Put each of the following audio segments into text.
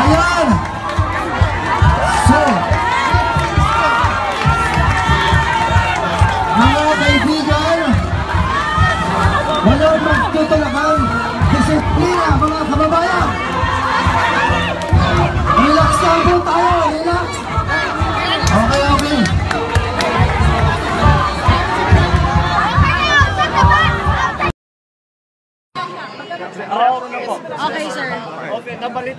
Ayan! So,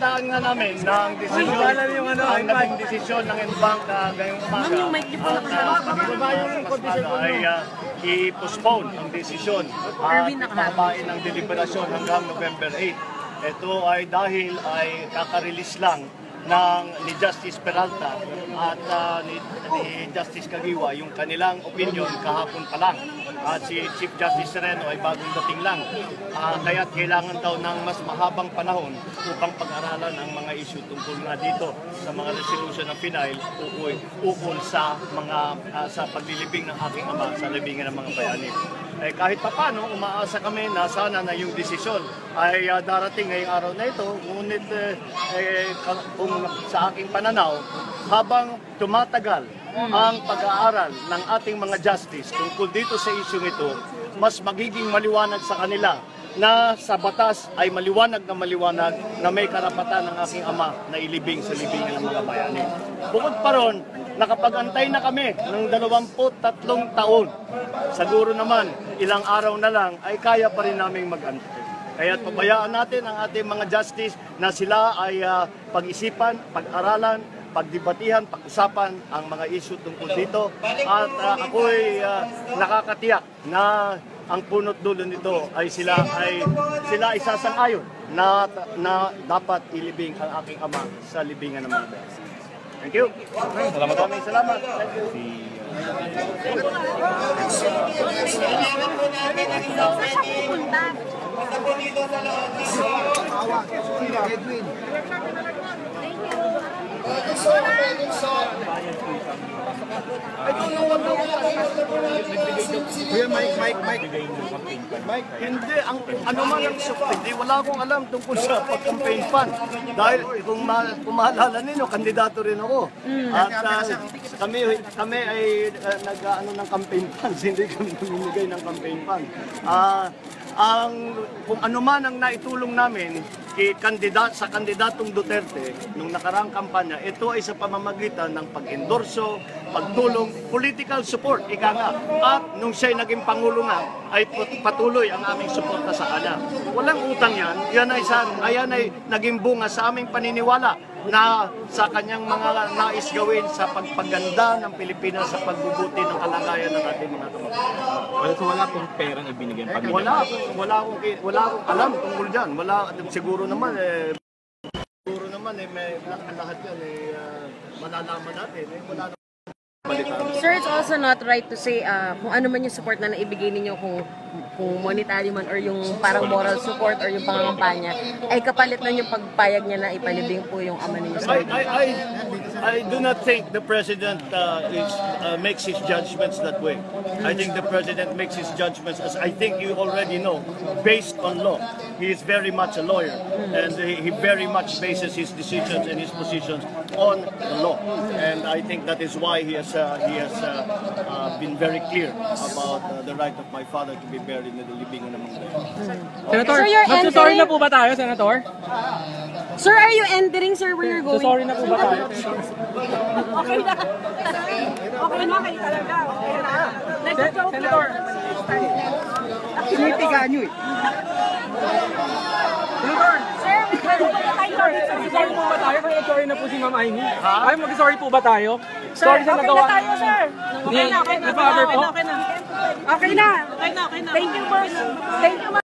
Okay, nabalitaan nga namin ng desisyon, ang naging desisyon ng Enbank na ngayong umaga. Ma'am, yung mic niyo po at, uh, ay uh, i-postpone ang desisyon at pababain ang deliberasyon hanggang November 8. Ito ay dahil ay kakarelease lang ng ni Justice Peralta at uh, ni, ni Justice Kagiwa yung kanilang opinion kahapon pa lang. At si Chief Justice Sereno ay bagong dating lang. Uh, kaya kailangan daw ng mas mahabang panahon upang pag-aralan ang mga issue tungkol nga dito sa mga resolution ng final ukol, ukol sa mga uh, sa paglilibing ng aking ama sa libingan ng mga bayani. Eh, kahit papano, umaasa kami na sana na yung desisyon ay uh, darating ngayong araw na ito. Ngunit eh, eh, kung sa aking pananaw, habang tumatagal ang pag-aaral ng ating mga justice tungkol dito sa isyong ito, mas magiging maliwanag sa kanila na sa batas ay maliwanag na maliwanag na may karapatan ng aking ama na ilibing sa libingan ng mga bayani. Bukod pa ron, nakapag-antay na kami ng 23 taon. Siguro naman, ilang araw na lang ay kaya pa rin naming mag-antay. Kaya pabayaan natin ang ating mga justice na sila ay ah, pag-isipan, pag-aralan, pagdibatihan, pag-usapan ang mga issue tungkol dito. At ah, ako'y ah, nakakatiyak na ang punot dulo nito ay sila ay sila ay sasang-ayon na na dapat ilibing ang aking ama sa libingan ng mga beses. Thank you. Salamat. Maraming salamat. Thank you. Kuya, mic, mic, mic. Hindi, ang ano man ang support, hindi wala akong alam tungkol sa pag-campaign fund. Dahil kung, ma, kung maalala ninyo, kandidato rin ako. At ah, kami kami ay uh, nag-ano ng campaign funds, hindi kami namimigay ng campaign fund. Ah, ang kung ano man ang naitulong namin kandidat sa kandidatong Duterte nung nakaraang kampanya, ito ay sa pamamagitan ng pag-endorso, pagtulong, political support, ika nga. At nung siya'y naging Pangulo nga, ay patuloy ang aming suporta sa kanya. Walang utang yan, yan ay, sa, ayan ay naging bunga sa aming paniniwala na sa kanyang mga nais gawin sa pagpaganda ng Pilipinas sa pagbubuti ng kalagayan ng ating mga kababayan. Wala, so wala pong perang ibinigay ng pamilya. Wala, wala akong, wala akong alam tungkol dyan. Wala, siguro naman eh, siguro naman eh, may lahat yan eh, ah, malalaman natin. Eh, wala. Sir, it's also not right to say uh, kung ano man yung support na naibigay ninyo kung kung monetary man or yung parang moral support or yung pangangampanya ay kapalit na yung pagpayag niya na ipalibing po yung ama ninyo sa I, I, I, I do not think the president uh, is, uh, makes his judgments that way. I think the president makes his judgments, as I think you already know, based on law. He is very much a lawyer, and he, he very much bases his decisions and his positions on the law. And I think that is why he has, uh, he has uh, uh, been very clear about uh, the right of my father to be buried in the libingan ng mga Senator, So you're entering- na po ba tayo, Senator? Sir, are you entering, sir, where you're going? Sorry na po ba tayo? Okay na. Okay na kayo talaga. Okay na. Nag-joke Senator. Nyo eh. Senator, Sir, sorry po ba tayo? Sorry na po si Ma'am Amy. Ay, mag-sorry po ba tayo? Sorry sa okay na tayo, sir. Okay na, okay na. Okay na, okay na. Okay na. Okay na, okay na. Thank you, boss. Thank you,